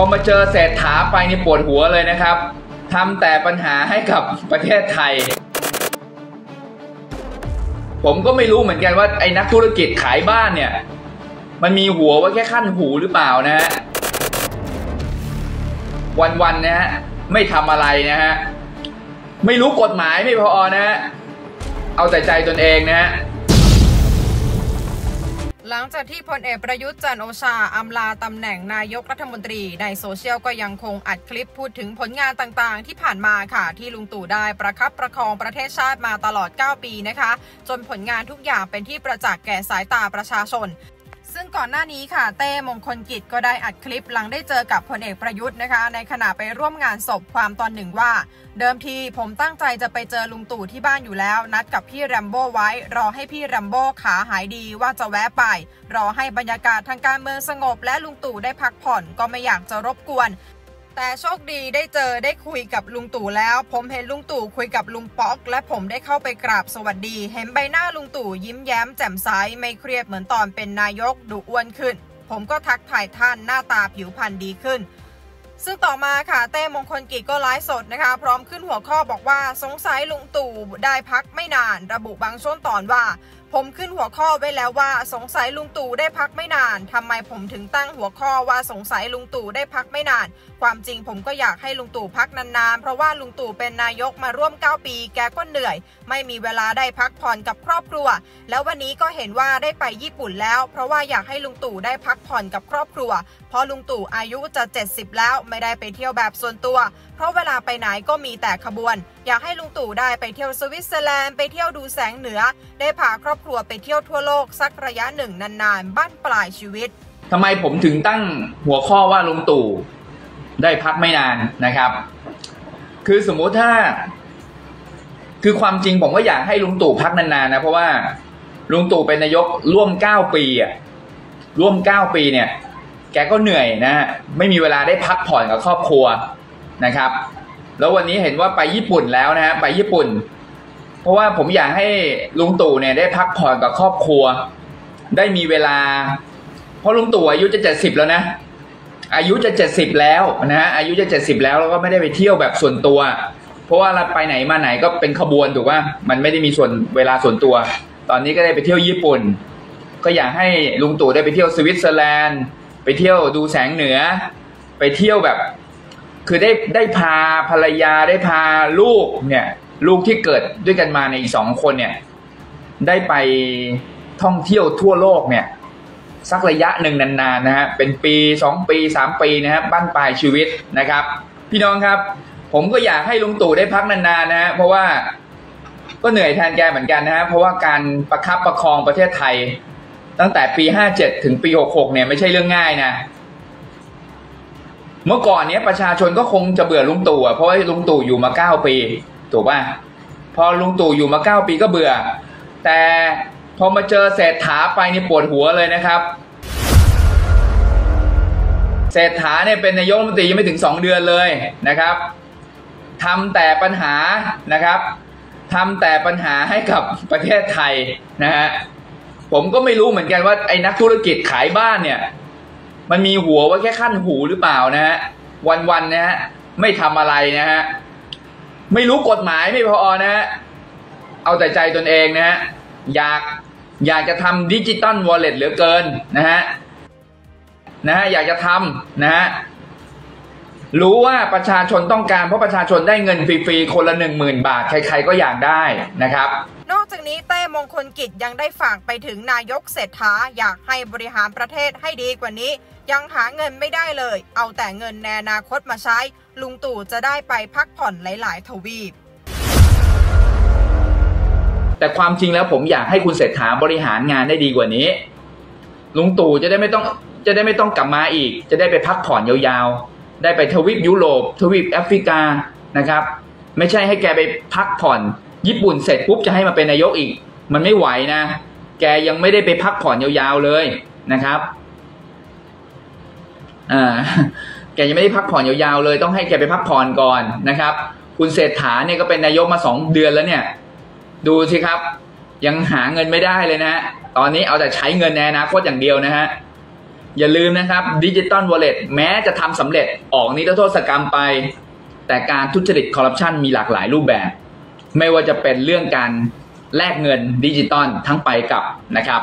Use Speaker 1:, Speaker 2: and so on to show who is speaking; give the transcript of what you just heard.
Speaker 1: อมาเจอเศรษฐาไปนี่ปวดหัวเลยนะครับทำแต่ปัญหาให้กับประเทศไทย ผมก็ไม่รู้เหมือนกันว่าไอ้นักธุรกิจขายบ้านเนี่ย มันมีหัวไว้แค่ขั้นหูหรือเปล่านะฮะวันๆนะฮะไม่ทำอะไรนะฮะไม่รู้กฎหมายไม่พอนะฮะเอาแต่ใจตนเองนะฮะ
Speaker 2: หลังจากที่พลเอกประยุทธ์จันโอชาอำลาตำแหน่งนายกรัฐมนตรี ในโซเชียลก็ยังคงอัดคลิปพูดถึงผลงานต่างๆ ที่ผ่านมาค่ะ ที่ลุงตู่ได้ประคับประคองประเทศชาติมาตลอด 9 ปีนะคะ จนผลงานทุกอย่างเป็นที่ประจักษ์แก่สายตาประชาชน ซึ่งก่อนหน้านี้ค่ะ เต้มงคลกิจก็ได้อัดคลิปหลังได้เจอกับพลเอกประยุทธ์นะคะ ในขณะไปร่วมงานศพความตอนหนึ่งว่า เดิมทีผมตั้งใจจะไปเจอลุงตู่ที่บ้านอยู่แล้ว นัดกับพี่แรมโบ้ไว้ รอให้พี่แรมโบ้ขาหายดีว่าจะแวะไป รอให้บรรยากาศทางการเมืองสงบ และลุงตู่ได้พักผ่อนก็ไม่อยากจะรบกวน แต่โชคดีได้เจอได้คุยกับลุงตู่แล้ว ผมเห็นลุงตู่คุยกับลุงป๊อก และผมได้เข้าไปกราบสวัสดี เห็นใบหน้าลุงตู่ยิ้มแย้มแจ่มใสไม่เครียดเหมือนตอนเป็นนายกดุอ้วนขึ้น ผมก็ทักทายท่านหน้าตาผิวพรรณดีขึ้น ซึ่งต่อมาค่ะเต้มงคลกิจก็ไลฟ์สดนะคะ พร้อมขึ้นหัวข้อบอกว่าสงสัยลุงตู่ได้พักไม่นาน ระบุบางช่วงตอนว่า ผมขึ้นหัวข้อไว้แล้วว่าสงสัยลุงตู่ได้พักไม่นานทำไมผมถึงตั้งหัวข้อว่าสงสัยลุงตู่ได้พักไม่นาน ความจริงผมก็อยากให้ลุงตู่พักนานๆ เพราะว่าลุงตู่เป็นนายกมาร่วม 9 ปี แกก็เหนื่อย ไม่มีเวลาได้พักผ่อนกับครอบครัว แล้ววันนี้ก็เห็นว่าได้ไปญี่ปุ่นแล้ว เพราะว่าอยากให้ลุงตู่ได้พักผ่อนกับครอบครัว เพราะลุงตู่อายุจะ 70 แล้วไม่ได้ไปเที่ยวแบบส่วนตัว เพราะเวลาไปไหนก็มีแต่ขบวน อยากให้ลุงตู่ได้ไปเที่ยวสวิตเซอร์แลนด์ไปเที่ยวดูแสงเหนือ ได้พาครอบครัวไปเที่ยวทั่วโลกสักระยะหนึ่งนานๆ บ้านปลายชีวิต
Speaker 1: ทำไมผมถึงตั้งหัวข้อว่าลุงตู่ได้พักไม่นานนะครับ คือสมมุติถ้า คือความจริงผมก็อยากให้ลุงตู่พักนานๆนะเพราะว่าลุงตู่เป็นนายกร่วมเก้าปีอะร่วมเก้าปีเนี่ย แกก็เหนื่อยนะไม่มีเวลาได้พักผ่อนกับครอบครัวนะครับ แล้ววันนี้เห็นว่าไปญี่ปุ่นแล้วนะฮะไปญี่ปุ่น ราะว่าผมอยากให้ลุงตู่เนี่ยได้พักผ่อนกับครอบครัว ได้มีเวลา เพราะลุงตู่อายุจะเจ็ดสิบแล้วนะ อายุจะเจ็ดสิบแล้วนะฮะอายุจะเจ็ดสิบแล้วแล้วก็ไม่ได้ไปเที่ยวแบบส่วนตัว เพราะว่าเราไปไหนมาไหนก็เป็นขบวนถูกป่ะมันไม่ได้มีส่วนเวลาส่วนตัว ตอนนี้ก็ได้ไปเที่ยวญี่ปุ่น ก็อยากให้ลุงตู่ได้ไปเที่ยวสวิตเซอร์แลนด์ ไปเที่ยวดูแสงเหนือ ไปเที่ยวแบบ คือได้ได้พาภรรยาได้พาลูกเนี่ย ลูกที่เกิดด้วยกันมาในสองคนเนี่ย ได้ไปท่องเที่ยวทั่วโลกเนี่ย สักระยะหนึ่งนานๆนะฮะเป็นปีสองปีสามปีนะฮะบ้านปลายชีวิตนะครับ พี่น้องครับ ผมก็อยากให้ลุงตู่ได้พักนานๆนะฮะเพราะว่าก็เหนื่อยแทนแกเหมือนกันนะฮะเพราะว่าการประคับประคองประเทศไทย ตั้งแต่ปีห้าเจ็ดถึงปีหกหกเนี่ยไม่ใช่เรื่องง่ายนะ เมื่อก่อนเนี้ยประชาชนก็คงจะเบื่อลุงตู่อะเพราะว่าลุงตู่อยู่มาเก้าปี ถูกป่ะพอลุงตู่อยู่มาเก้าปีก็เบื่อ แต่พอมาเจอเศรษฐาไปนี่ปวดหัวเลยนะครับเศรษฐาเนี่ยเป็นนายกรัฐมนตรียังไม่ถึงสองเดือนเลยนะครับทำแต่ปัญหานะครับทำแต่ปัญหาให้กับประเทศไทยนะฮะผมก็ไม่รู้เหมือนกันว่าไอ้นักธุรกิจขายบ้านเนี่ย มันมีหัวไว้แค่ขั้นหูหรือเปล่านะฮะวันๆนะฮะไม่ทำอะไรนะฮะ ไม่รู้กฎหมายไม่พอนะฮะเอาแต่ใจตนเองนะฮะอยากอยากจะทำดิจิตอลวอลเล็ตเหลือเกินนะฮะนะฮะอยากจะทำนะฮะรู้ว่าประชาชนต้องการเพราะประชาชนได้เงินฟรีๆคนละหนึ่งหมื่นบาท ใครๆก็อยากได้นะครับ
Speaker 2: มงคลกิจยังได้ฝากไปถึงนายกเศรษฐาอยากให้บริหารประเทศให้ดีกว่านี้ ยังหาเงินไม่ได้เลย เอาแต่เงินในอนาคตมาใช้ ลุงตู่จะได้ไปพักผ่อนหลาย ๆ ทวีป
Speaker 1: แต่ความจริงแล้วผมอยากให้คุณเศรษฐาบริหารงานได้ดีกว่านี้ ลุงตู่จะได้ไม่ต้องจะได้ไม่ต้องกลับมาอีก จะได้ไปพักผ่อนยาวๆ ได้ไปทวีปยุโรปทวีปแอฟริกานะครับ ไม่ใช่ให้แกไปพักผ่อนญี่ปุ่นเสร็จปุ๊บจะให้มาเป็นนายกอีก มันไม่ไหวนะ แกยังไม่ได้ไปพักผ่อนยาวๆเลยนะครับอ่าแกยังไม่ได้พักผ่อนยาวๆเลย ต้องให้แกไปพักผ่อนก่อนนะครับ คุณเศรษฐาเนี่ยก็เป็นนายกมาสองเดือนแล้วเนี่ย ดูสิครับ ยังหาเงินไม่ได้เลยนะฮะตอนนี้เอาแต่ใช้เงินแน่นะโคตรอย่างเดียวนะฮะอย่าลืมนะครับดิจิตอลวอลเล็ตแม้จะทำสำเร็จออกนิรโทษกรรมไป แต่การทุจริตคอร์รัปชันมีหลากหลายรูปแบบ ไม่ว่าจะเป็นเรื่องการ แลกเงินดิจิตอลทั้งไปกลับนะครับ